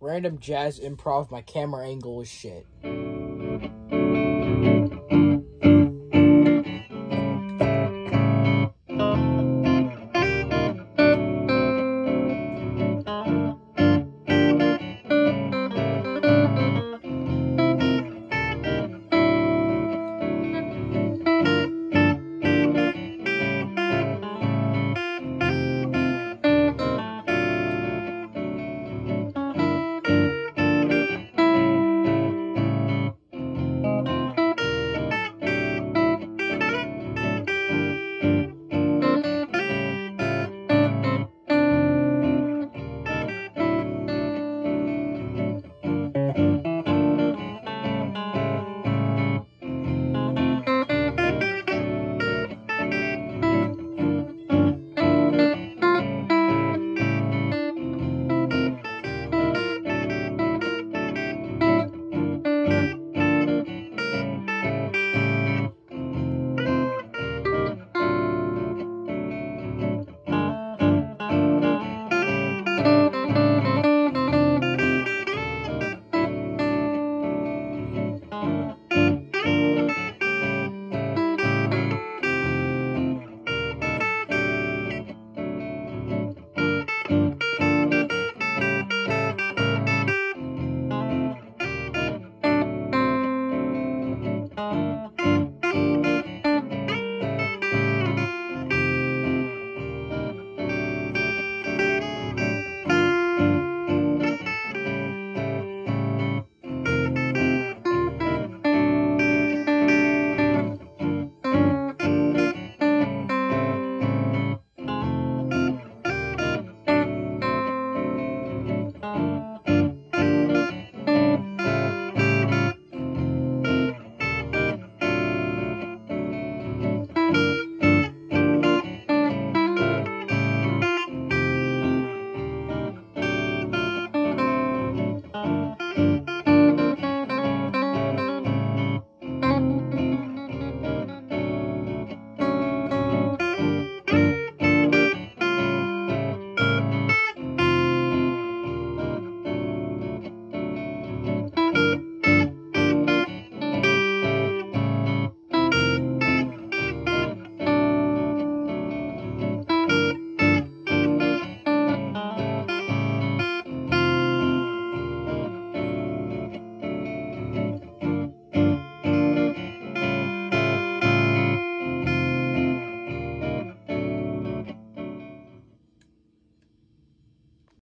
Random jazz improv. My camera angle is shit.